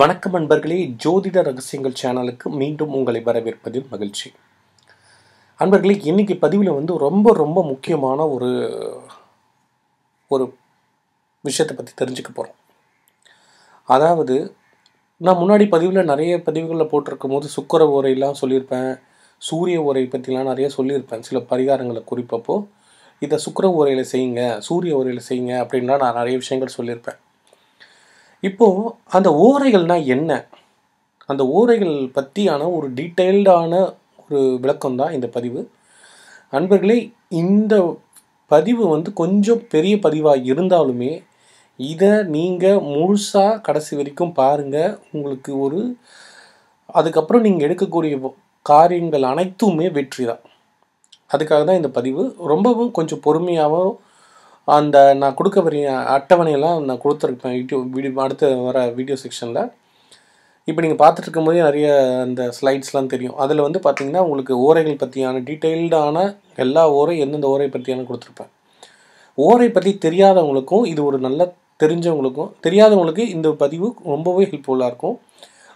வணக்கம் அன்பர்களே ஜோதிட ரகசியங்கள் சேனலுக்கு மீண்டும் உங்களை வரவேற்பதில் மகிழ்ச்சி. அன்பர்களே இன்னைக்கு பதிவில் வந்து ரொம்ப ரொம்ப முக்கியமான ஒரு ஒரு விஷயத்தை பற்றி தெரிஞ்சுக்க போகிறோம் அதாவது நான் முன்னாடி பதிவில் நிறைய பதிவுகளில் போட்டிருக்கும் போது சுக்கர உரையெல்லாம் சொல்லியிருப்பேன் சூரிய உரை பற்றிலாம் நிறைய சொல்லியிருப்பேன் சில பரிகாரங்களை குறிப்பப்போ இதை சுக்கர உரையில் செய்யுங்க சூரிய உரையில் செய்யுங்க அப்படின்லாம் நான் நிறைய விஷயங்கள் சொல்லியிருப்பேன். இப்போது அந்த ஓரைகள்னா என்ன? அந்த ஓரைகள் பற்றியான ஒரு டீட்டெயில்டான ஒரு விளக்கம் தான் இந்த பதிவு. அன்பர்களே இந்த பதிவு வந்து கொஞ்சம் பெரிய பதிவாக இருந்தாலுமே இதை நீங்கள் முழுசாக கடைசி வரைக்கும் பாருங்கள் உங்களுக்கு ஒரு அதுக்கப்புறம் நீங்கள் எடுக்கக்கூடிய காரியங்கள் அனைத்துமே வெற்றி தான் அதுக்காக தான் இந்த பதிவு. ரொம்பவும் கொஞ்சம் பொறுமையாகவும் அந்த நான் கொடுக்க வரைய அட்டவணையெல்லாம் நான் கொடுத்துருப்பேன். யூடியூப் வீடியோ அடுத்து வர வீடியோ செக்ஷனில். இப்போ நீங்கள் பார்த்துட்டு இருக்கும்போதே நிறைய அந்த ஸ்லைட்ஸ்லாம் தெரியும். அதில் வந்து பார்த்தீங்கன்னா உங்களுக்கு ஓரைகள் பற்றியான டீட்டெயில்டான எல்லா ஓரை எந்தெந்த ஓரை பற்றியான கொடுத்துருப்பேன். ஓரை பற்றி தெரியாதவங்களுக்கும் இது ஒரு நல்ல தெரிஞ்சவங்களுக்கும் தெரியாதவங்களுக்கு இந்த பதிவு ரொம்பவே ஹெல்ப்ஃபுல்லாக இருக்கும்.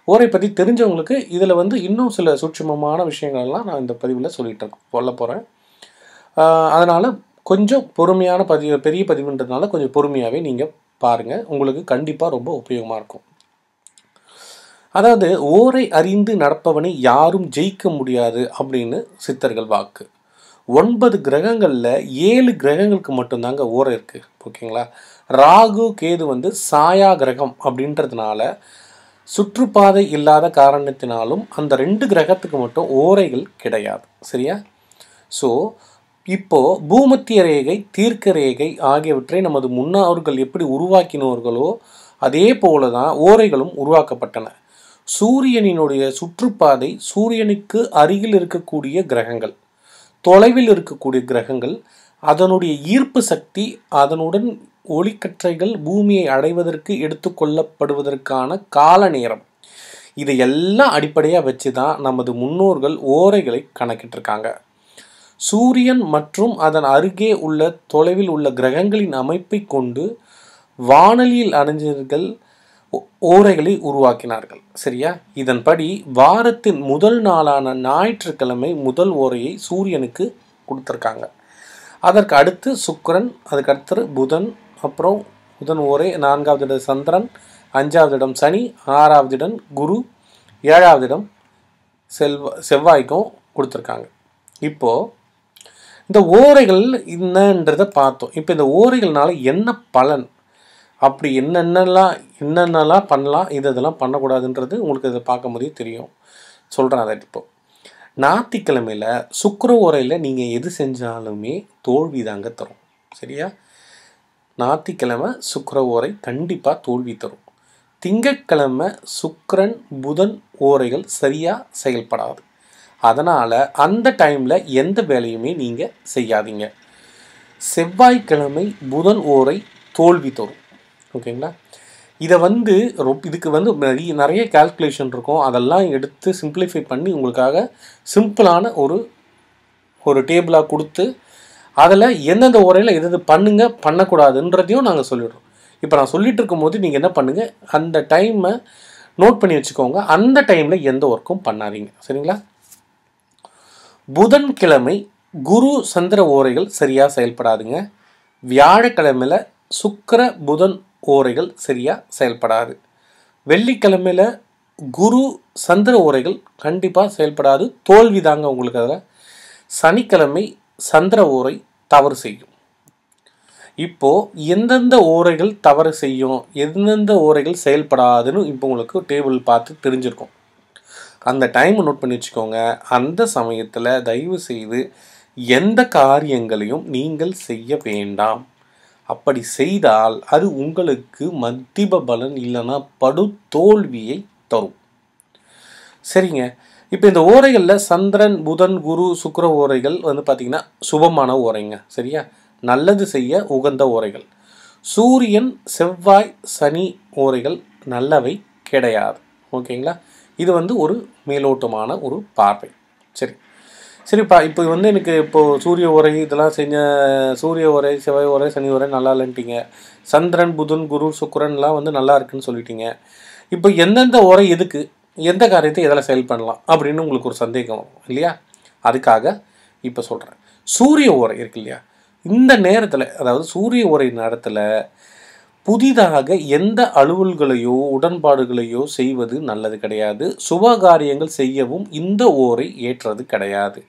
ஓரை பற்றி தெரிஞ்சவங்களுக்கு இதில் வந்து இன்னும் சில சூட்சமமான விஷயங்கள்லாம் நான் இந்த பதிவில் சொல்லிட்டு சொல்ல போகிறேன் அதனால் கொஞ்சம் பொறுமையான பதிவு பெரிய பதிவுன்றதுனால கொஞ்சம் பொறுமையாகவே நீங்கள் பாருங்கள் உங்களுக்கு கண்டிப்பாக ரொம்ப உபயோகமாக இருக்கும். அதாவது ஓரை அறிந்து நடப்பவனை யாரும் ஜெயிக்க முடியாது அப்படின்னு சித்தர்கள் வாக்கு. ஒன்பது கிரகங்களில் ஏழு கிரகங்களுக்கு மட்டும்தாங்க ஓரை இருக்குது ஓகேங்களா? ராகு கேது வந்து சாயா கிரகம் அப்படின்றதுனால சுற்றுப்பாதை இல்லாத காரணத்தினாலும் அந்த ரெண்டு கிரகத்துக்கு மட்டும் ஓரைகள் கிடையாது. சரியா? ஸோ இப்போ பூமத்திய ரேகை தீர்க்க ரேகை ஆகியவற்றை நமது முன்னோர்கள் எப்படி உருவாக்கினோர்களோ அதே போல தான் ஓரைகளும் உருவாக்கப்பட்டன. சூரியனினுடைய சுற்றுப்பாதை சூரியனுக்கு அருகில் இருக்கக்கூடிய கிரகங்கள் தொலைவில் இருக்கக்கூடிய கிரகங்கள் அதனுடைய ஈர்ப்பு சக்தி அதனுடன் ஒளிக்கற்றைகள் பூமியை அடைவதற்கு எடுத்துக்கொள்ளப்படுவதற்கான கால நேரம். இதையெல்லாம் அடிப்படையாக வச்சு தான் நமது முன்னோர்கள் ஓரைகளை கணக்கிட்டிருக்காங்க. சூரியன் மற்றும் அதன் அருகே உள்ள தொலைவில் உள்ள கிரகங்களின் அமைப்பை கொண்டு வானொலியில் அறிஞர்கள் ஓரைகளை உருவாக்கினார்கள். சரியா? இதன்படி வாரத்தின் முதல் நாளான ஞாயிற்றுக்கிழமை முதல் ஓரையை சூரியனுக்கு கொடுத்துருக்காங்க. அதற்கு அடுத்து சுக்கரன் அதுக்கு அடுத்து புதன் அப்புறம் புதன் ஓரை நான்காவது இடம் சந்திரன் அஞ்சாவது இடம் சனி ஆறாவது இடம் குரு ஏழாவது இடம் செல்வ செவ்வாய்க்கும் கொடுத்துருக்காங்க. இப்போது இந்த ஓரைகள் என்னன்றதை பார்த்தோம். இப்போ இந்த ஓரைகள்னால என்ன பலன்? அப்படி என்னென்னலாம் என்னென்னலாம் பண்ணலாம் இது இதெல்லாம் பண்ணக்கூடாதுன்றது உங்களுக்கு இதை பார்க்கும் போதே தெரியும். சொல்கிறேன் அதை இப்போ. ஞாயிற்றுக்கிழமையில் சுக்கர ஓரையில் நீங்கள் எது செஞ்சாலுமே தோல்வி தாங்க தரும். சரியா? ஞாயிற்றுக்கிழமை சுக்கர ஓரை கண்டிப்பாக தோல்வி தரும். திங்கட்கிழமை சுக்கரன் புதன் ஓரைகள் சரியாக செயல்படாது. அதனால் அந்த டைமில் எந்த வேலையுமே நீங்கள் செய்யாதீங்க. செவ்வாய்க்கிழமை புதன் ஓரை தோல்வி தரும். ஓகேங்களா? இதை வந்து ரொப் இதுக்கு வந்து நிறைய நிறைய கால்குலேஷன் இருக்கும். அதெல்லாம் எடுத்து சிம்பிளிஃபை பண்ணி உங்களுக்காக சிம்பிளான ஒரு ஒரு டேபிளாக கொடுத்து அதில் எந்தெந்த உரையில் எது எது பண்ணுங்க பண்ணக்கூடாதுன்றதையும் நாங்கள் சொல்லிடுறோம். இப்போ நான் சொல்லிட்டு இருக்கும்போது நீங்கள் என்ன பண்ணுங்கள் அந்த டைமை நோட் பண்ணி வச்சுக்கோங்க. அந்த டைமில் எந்த ஒர்க்கும் பண்ணாதீங்க. சரிங்களா? புதன்கிழமை குரு சந்திர ஓரைகள் சரியாக செயல்படாதுங்க. வியாழக்கிழமையில் சுக்கர புதன் ஓரைகள் சரியாக செயல்படாது. வெள்ளிக்கிழமையில் குரு சந்திர ஓரைகள் கண்டிப்பாக செயல்படாது. தோல்வி தாங்க உங்களுக்கு அதில். சனிக்கிழமை சந்திர ஓரை தவறு செய்யும். இப்போது எந்தெந்த ஓரைகள் தவறு செய்யும் எந்தெந்த ஓரைகள் செயல்படாதுன்னு இப்போ உங்களுக்கு டேபிள் பார்த்து தெரிஞ்சிருக்கும். அந்த டைம் நோட் பண்ணி வச்சுக்கோங்க. அந்த சமயத்தில் தயவு செய்து எந்த காரியங்களையும் நீங்கள் செய்ய வேண்டாம். அப்படி செய்தால் அது உங்களுக்கு மத்திப பலன் இல்லைன்னா படு தோல்வியை தரும். சரிங்க. இப்போ இந்த ஓரைகளில் சந்திரன் புதன் குரு சுக்கர ஓரைகள் வந்து பார்த்திங்கன்னா சுபமான ஓரைங்க. சரியா? நல்லது செய்ய உகந்த ஓரைகள். சூரியன் செவ்வாய் சனி ஓரைகள் நல்லவை கிடையாது. ஓகேங்களா? இது வந்து ஒரு மேலோட்டமான ஒரு பார்வை. சரி. சரிப்பா இப்போ வந்து எனக்கு இப்போது சூரிய உரை இதெல்லாம் செஞ்ச சூரிய உரை செவ்வாய் உரை சனி உரை நல்லா இல்லைன்ட்டிங்க. சந்திரன் புதன் குரு சுக்கரன்லாம் வந்து நல்லா இருக்குன்னு சொல்லிட்டீங்க. இப்போ எந்தெந்த உரை எதுக்கு எந்த காரியத்தை எதில் செயல் பண்ணலாம் அப்படின்னு உங்களுக்கு ஒரு சந்தேகம் இல்லையா? அதுக்காக இப்போ சொல்கிறேன் சூரிய உரை இருக்கு இல்லையா? இந்த நேரத்தில் அதாவது சூரிய உரை நேரத்தில் புதிதாக எந்த அலுவல்களையோ உடன்பாடுகளையோ செய்வது நல்லது கிடையாது. சுபகாரியங்கள் செய்யவும் இந்த ஓரை ஏற்றது கிடையாது.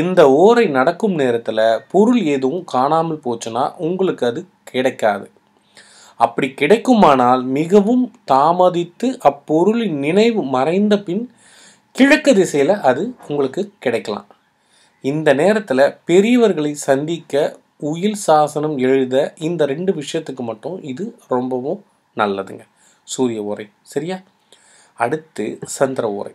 இந்த ஓரை நடக்கும் நேரத்தில் பொருள் எதுவும் காணாமல் போச்சுன்னா உங்களுக்கு அது கிடைக்காது. அப்படி கிடைக்குமானால் மிகவும் தாமதித்து அப்பொருளின் நினைவு மறைந்த பின் கிழக்கு திசையில் அது உங்களுக்கு கிடைக்கலாம். இந்த நேரத்தில் பெரியவர்களை சந்திக்க உயில் சாசனம் எழுத இந்த ரெண்டு விஷயத்துக்கு மட்டும் இது ரொம்பவும் நல்லதுங்க. சூரிய ஓரை சரியா? அடுத்து சந்திர ஓரை.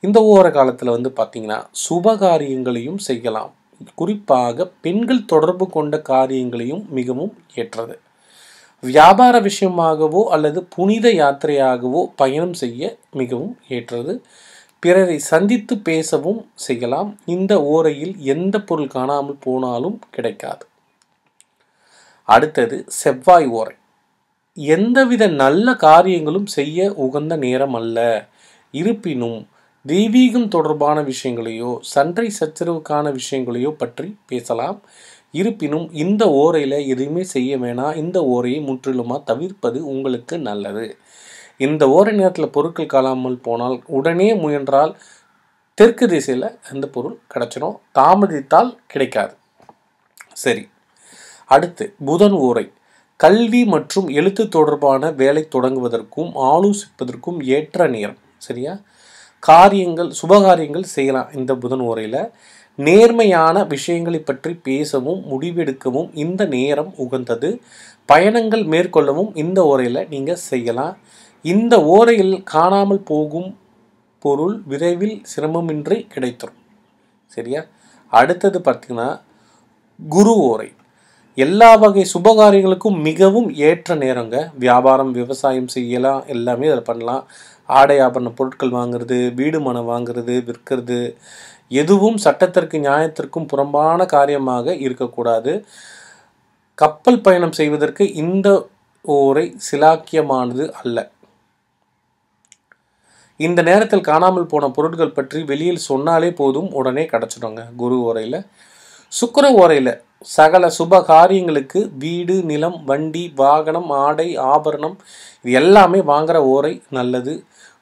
இந்த ஓர காலத்தில் வந்து பார்த்திங்கன்னா சுபகாரியங்களையும் செய்யலாம். குறிப்பாக பெண்கள் தொடர்பு கொண்ட காரியங்களையும் மிகவும் ஏற்றது. வியாபார விஷயமாகவோ அல்லது புனித யாத்திரையாகவோ பயணம் செய்ய மிகவும் ஏற்றது. பிறரை சந்தித்து பேசவும் செய்யலாம். இந்த ஓரையில் எந்த பொருள் காணாமல் போனாலும் கிடைக்காது. அடுத்தது செவ்வாய் ஓரை. எந்தவித நல்ல காரியங்களும் செய்ய உகந்த நேரம் அல்ல. இருப்பினும் தெய்வீகம் தொடர்பான விஷயங்களையோ சண்டை சச்சரவுக்கான விஷயங்களையோ பற்றி பேசலாம். இருப்பினும் இந்த ஓரையில் எதுவுமே செய்ய வேணாம். இந்த ஓரையை முற்றிலுமாக தவிர்ப்பது உங்களுக்கு நல்லது. இந்த ஓரை நேரத்தில் பொருட்கள் காணாமல் போனால் உடனே முயன்றால் தெற்கு திசையில் அந்த பொருள் கிடச்சிடும் தாமதித்தால் கிடைக்காது. சரி. அடுத்து புதன் ஓரை. கல்வி மற்றும் எழுத்து தொடர்பான வேலை தொடங்குவதற்கும் ஆலோசிப்பதற்கும் ஏற்ற நேரம். சரியா? காரியங்கள் சுபகாரியங்கள் செய்யலாம் இந்த புதன் ஓரையில். நேர்மையான விஷயங்களை பற்றி பேசவும் முடிவெடுக்கவும் இந்த நேரம் உகந்தது. பயணங்கள் மேற்கொள்ளவும் இந்த ஓரையில் நீங்கள் செய்யலாம். இந்த ஓரையில் காணாமல் போகும் பொருள் விரைவில் சிரமமின்றி கிடைத்தரும் சரியா? அடுத்தது பார்த்திங்கன்னா குரு ஓரை. எல்லா வகை சுபகாரியங்களுக்கும் மிகவும் ஏற்ற நேரங்க. வியாபாரம் விவசாயம் செய்யலாம் எல்லாமே அதில் பண்ணலாம். ஆடை ஆபரண பொருட்கள் வாங்குறது வீடு மனம் வாங்குறது விற்கிறது எதுவும் சட்டத்திற்கு நியாயத்திற்கும் புறம்பான காரியமாக இருக்கக்கூடாது. கப்பல் பயணம் செய்வதற்கு இந்த ஓரை சிலாக்கியமானது அல்ல. இந்த நேரத்தில் காணாமல் போன பொருட்கள் பற்றி வெளியில் சொன்னாலே போதும் உடனே கிடச்சிடுங்க குரு ஓரையில். சுக்கர ஓரையில் சகல சுப காரியங்களுக்கு வீடு நிலம் வண்டி வாகனம் ஆடை ஆபரணம் இது எல்லாமே வாங்குற ஓரை நல்லது.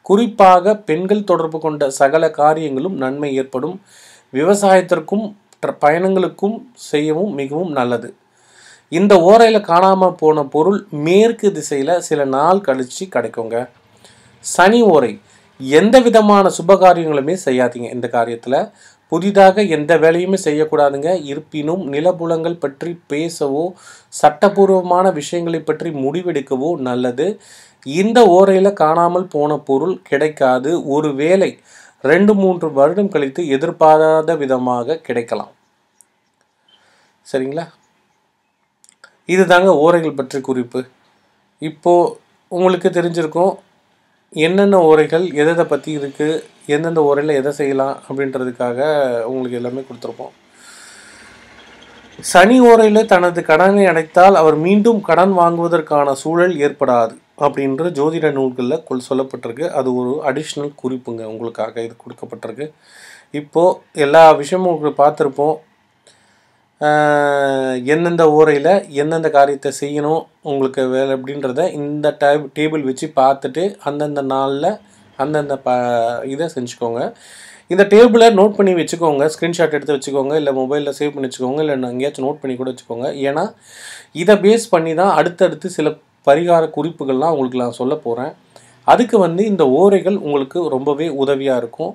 குறிப்பாக பெண்கள் தொடர்பு கொண்ட சகல காரியங்களும் நன்மை ஏற்படும். விவசாயத்திற்கும் பயணங்களுக்கும் செய்யவும் மிகவும் நல்லது. இந்த ஓரையில் காணாமல் போன பொருள் மேற்கு திசையில் சில நாள் கழித்து கிடைக்குங்க. சனி ஓரை. எந்த விதமான சுபகாரியங்களுமே செய்யாதீங்க இந்த காரியத்தில். புதிதாக எந்த வேலையுமே செய்யக்கூடாதுங்க. இருப்பினும் நிலபுலங்கள் பற்றி பேசவோ சட்டபூர்வமான விஷயங்களை பற்றி முடிவெடுக்கவோ நல்லது. இந்த ஓரையில் காணாமல் போன பொருள் கிடைக்காது. ஒரு வேலை ரெண்டு மூன்று வருடம் கழித்து எதிர்பாராத விதமாக கிடைக்கலாம். சரிங்களா? இதுதாங்க ஓரைகள் பற்றி குறிப்பு. இப்போது உங்களுக்கு தெரிஞ்சிருக்கும் என்னென்ன உரைகள் எதை எதை பற்றி இருக்குது எந்தெந்த உரையில் எதை செய்யலாம் அப்படின்றதுக்காக உங்களுக்கு எல்லாமே கொடுத்துருப்போம். சனி ஓரையில் தனது கடனை அடைத்தால் அவர் மீண்டும் கடன் வாங்குவதற்கான சூழல் ஏற்படாது அப்படின்ற ஜோதிட நூல்களில் கொள் சொல்லப்பட்டிருக்கு. அது ஒரு அடிஷ்னல் குறிப்புங்க. உங்களுக்காக இது கொடுக்கப்பட்டிருக்கு. இப்போது எல்லா விஷயமும் உங்களுக்கு பார்த்துருப்போம். எந்தெந்த ஓரையில் எந்தெந்த காரியத்தை செய்யணும் உங்களுக்கு வேலை அப்படின்றத இந்த டேப் டேபிள் வச்சு பார்த்துட்டு அந்தந்த நாளில் அந்தந்த ப இதை செஞ்சுக்கோங்க. இந்த டேபிளை நோட் பண்ணி வச்சுக்கோங்க. ஸ்க்ரீன்ஷாட் எடுத்து வச்சுக்கோங்க. இல்லை மொபைலில் சேவ் பண்ணி வச்சுக்கோங்க. இல்லை எங்கேயாச்சும் நோட் பண்ணி கூட வச்சுக்கோங்க. ஏன்னா இதை பேஸ் பண்ணி தான் அடுத்தடுத்து சில பரிகார குறிப்புகள்லாம் உங்களுக்கு நான் சொல்ல போகிறேன் அதுக்கு வந்து இந்த ஓரைகள் உங்களுக்கு ரொம்பவே உதவியாக இருக்கும்.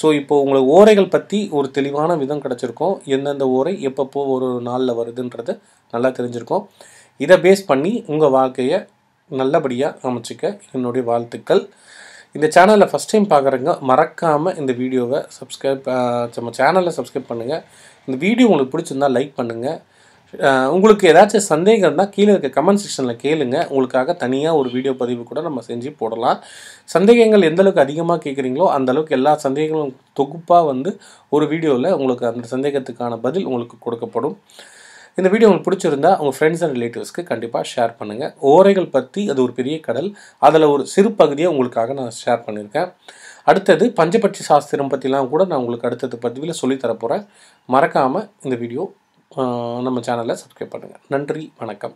ஸோ இப்போ உங்களுக்கு ஓரைகள் பற்றி ஒரு தெளிவான விதம் கிடச்சிருக்கும். எந்தெந்த ஓரை எப்பப்போ ஒரு நாளில் வருதுன்றது நல்லா தெரிஞ்சிருக்கும். இதை பேஸ் பண்ணி உங்கள் வாழ்க்கையை நல்லபடியாக அமைச்சிக்க என்னுடைய வாழ்த்துக்கள். இந்த சேனலில் ஃபஸ்ட் டைம் பார்க்குறவங்க மறக்காமல் இந்த வீடியோவை சப்ஸ்கிரைப் நம்ம சேனலை சப்ஸ்கிரைப் பண்ணுங்கள் இந்த வீடியோ உங்களுக்கு பிடிச்சிருந்தா லைக் பண்ணுங்கள் உங்களுக்கு ஏதாச்சும் சந்தேகம் இருந்தால் கீழே இருக்க கமெண்ட் செக்ஷனில் கேளுங்க. உங்களுக்காக தனியாக ஒரு வீடியோ பதிவு கூட நம்ம செஞ்சு போடலாம். சந்தேகங்கள் எந்த அளவுக்கு அதிகமாக கேட்குறீங்களோ அந்த அளவுக்கு எல்லா சந்தேகங்களும் தொகுப்பாக வந்து ஒரு வீடியோவில் உங்களுக்கு அந்த சந்தேகத்துக்கான பதில் உங்களுக்கு கொடுக்கப்படும். இந்த வீடியோ உங்களுக்கு பிடிச்சிருந்தா உங்கள் ஃப்ரெண்ட்ஸ் அண்ட் ரிலேட்டிவ்ஸ்க்கு கண்டிப்பாக ஷேர் பண்ணுங்கள் ஓரைகள் பற்றி அது ஒரு பெரிய கடல். அதில் ஒரு சிறு பகுதியை உங்களுக்காக நான் ஷேர் பண்ணியிருக்கேன். அடுத்தது பஞ்சபட்சி சாஸ்திரம் பற்றிலாம் கூட நான் உங்களுக்கு அடுத்தது பதிவில் சொல்லித்தரப்போகிறேன் மறக்காமல் இந்த வீடியோ நம்ம சேனலை சப்ஸ்கிரைப் பண்ணுங்கள் நன்றி வணக்கம்.